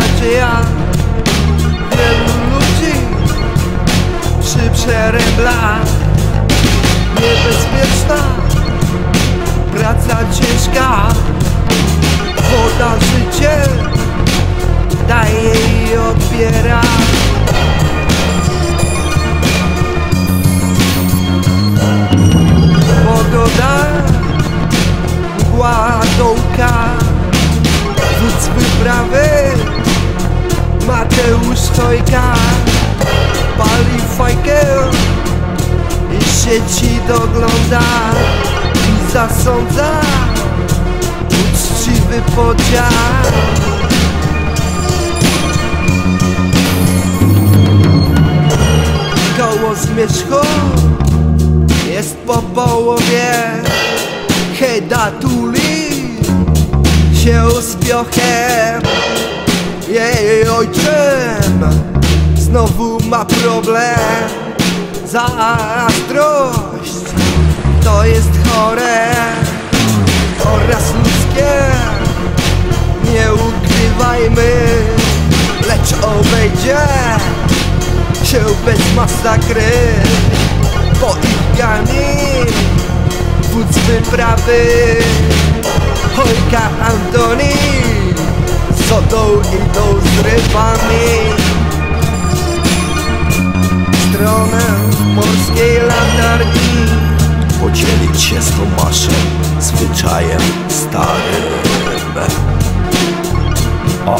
Znaczy czy ja Wielu ludzi przy przerębla Niebezpieczna praca ciężka Woda życie daje i odbiera. Pogoda mgła do łka Wódz wyprawy. Mateusz Tojka Pali fajkę I sieci dogląda. I zasądza Uczciwy podział. Koło zmierzchu Jest po połowie. Hejda tuli Się z piochem jej ojczym Znowu ma problem. Zazdrość To jest chore. Oraz ludzkie Nie ukrywajmy Lecz obejdzie Się bez masakry. Po ich gani Wódz wyprawy Sodą idą z rybami. W Stronę morskiej latarni Podzielić się z Tomaszem zwyczajem starym. O,